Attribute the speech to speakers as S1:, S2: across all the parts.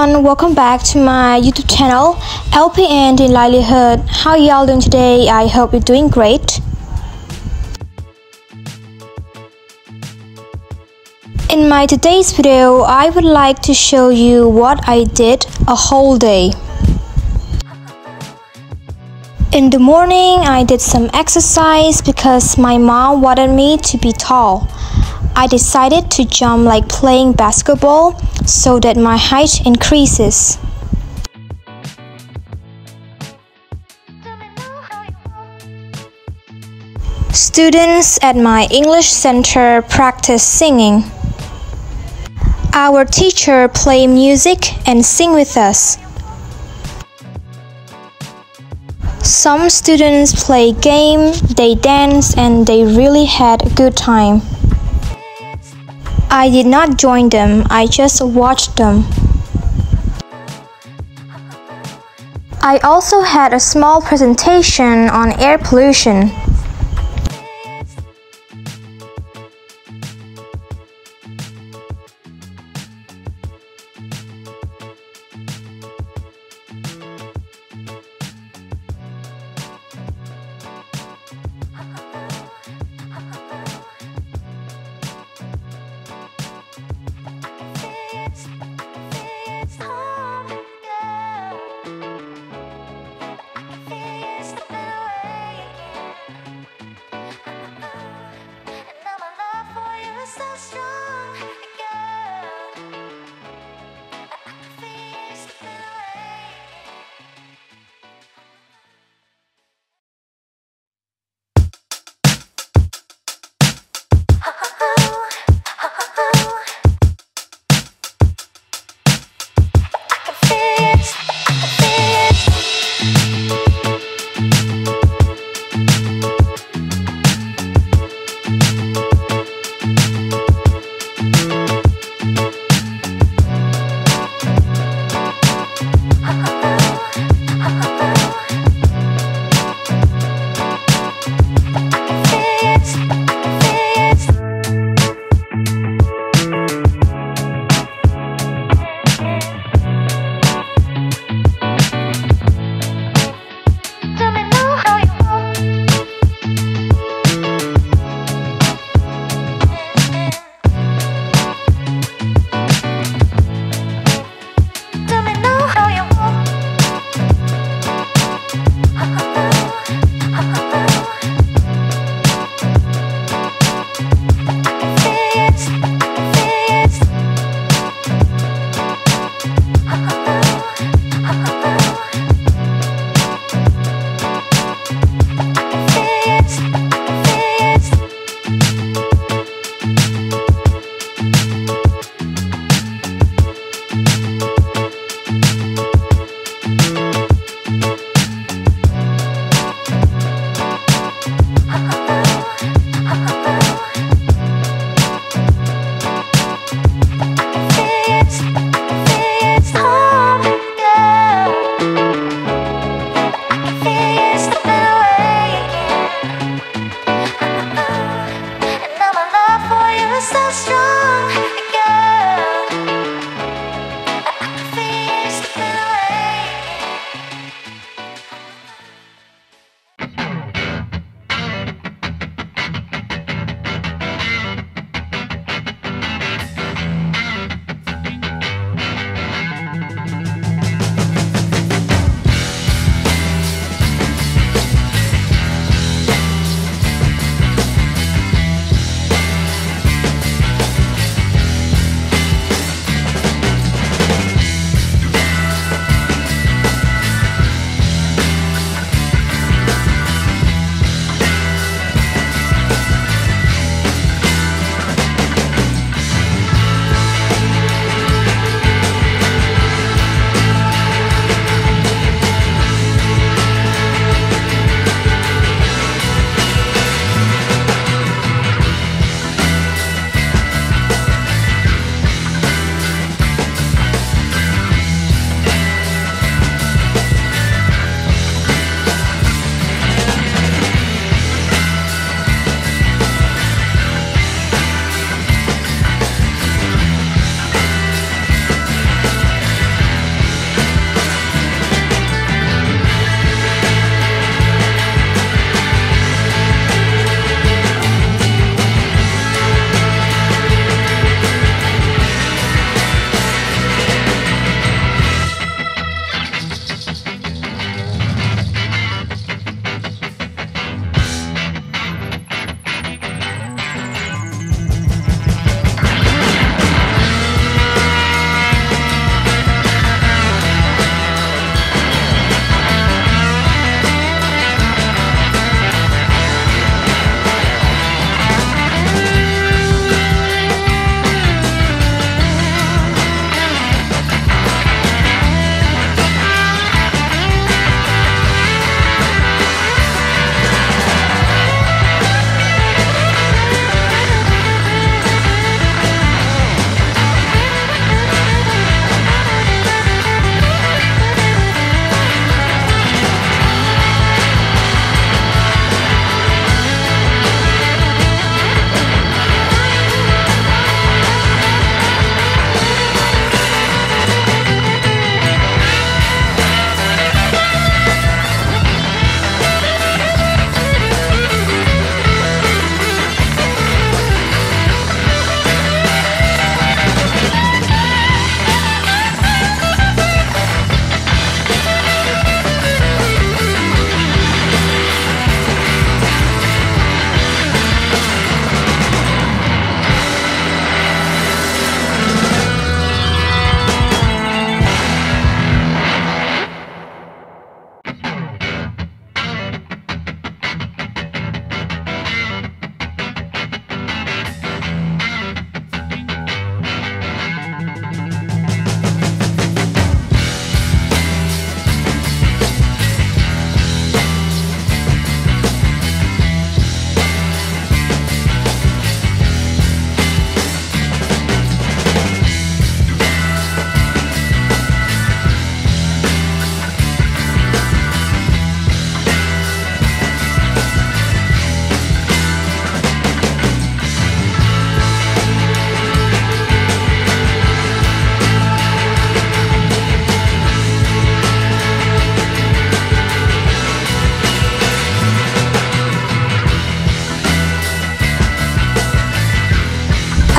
S1: everyone, welcome back to my YouTube channel, LPN and Livelihood. How y'all doing today? I hope you're doing great. In my today's video, I would like to show you what I did a whole day. In the morning, I did some exercise because my mom wanted me to be tall. I decided to jump like playing basketball so that my height increases. Students at my English center practice singing. Our teacher play music and sing with us. Some students play game, they dance and they really had a good time. I did not join them, I just watched them. I also had a small presentation on air pollution.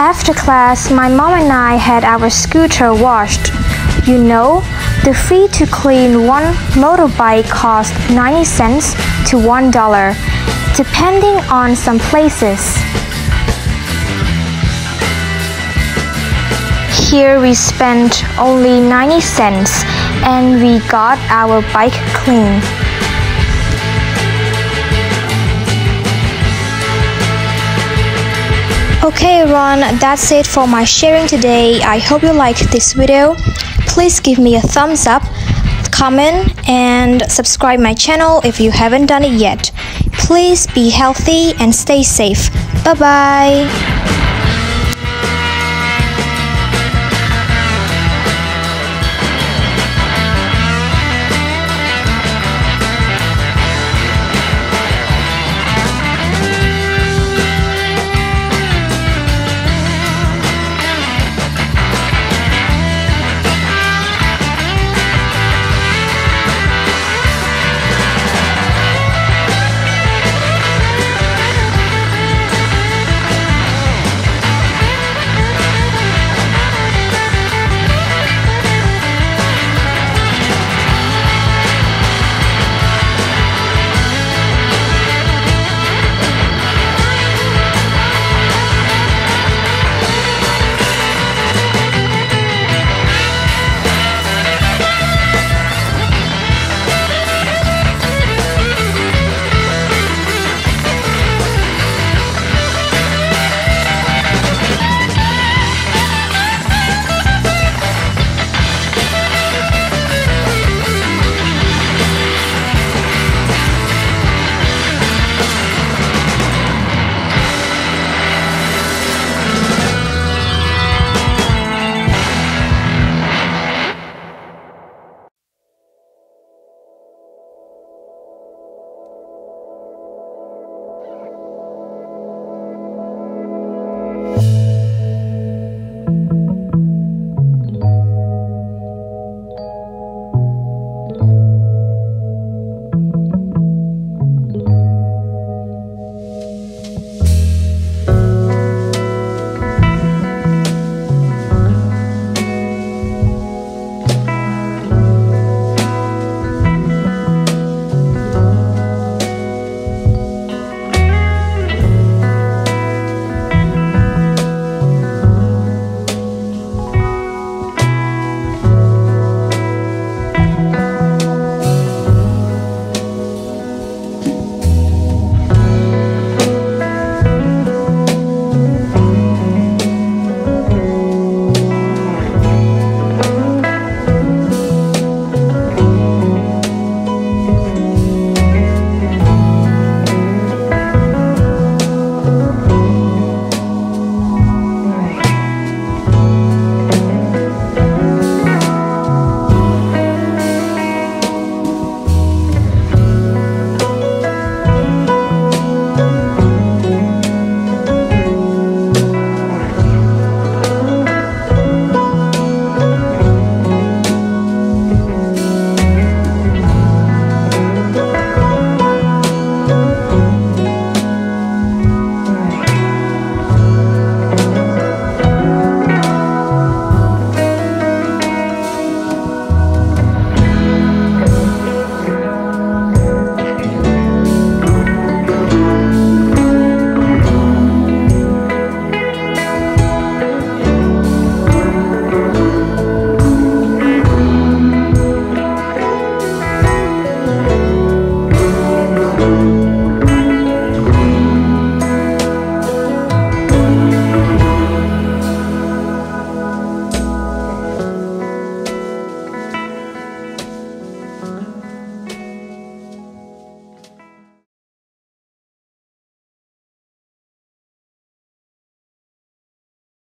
S1: After class, my mom and I had our scooter washed. You know, the fee to clean one motorbike cost 90 cents to $1, depending on some places. Here we spent only 90 cents and we got our bike clean. Okay everyone, that's it for my sharing today. I hope you liked this video. Please give me a thumbs up, comment and subscribe my channel if you haven't done it yet. Please be healthy and stay safe. Bye bye.